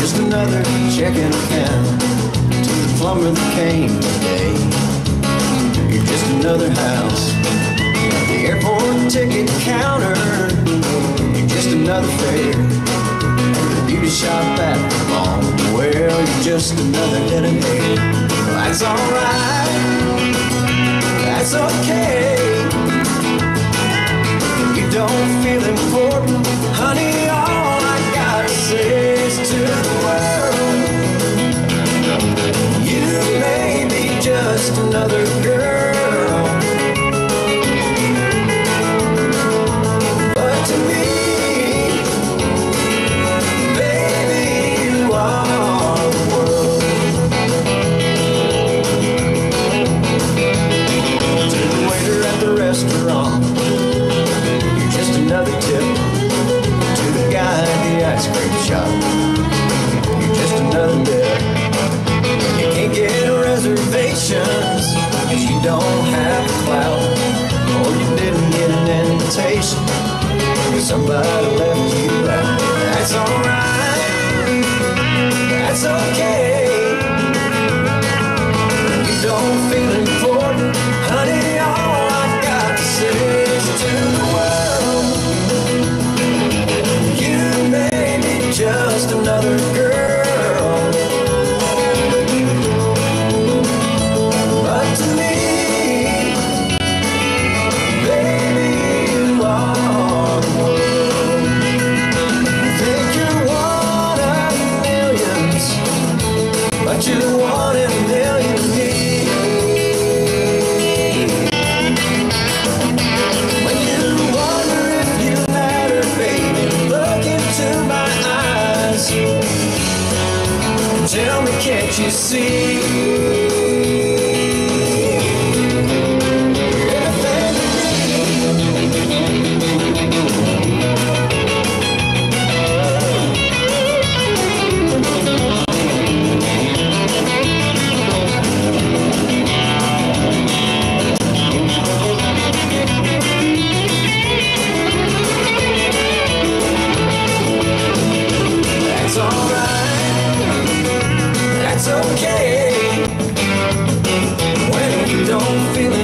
just another checking account. To the plumber that came today. You're just another house. At the airport ticket counter. You're just another fare. At the beauty shop at the mall. Well, you're just another head of. That's alright. That's okay. Another girl, but to me, baby, you are the world. To the waiter at the restaurant. You're just another tip to the guy at the ice cream shop. Because somebody left you out. That's alright. That's okay. You see? don't feel it.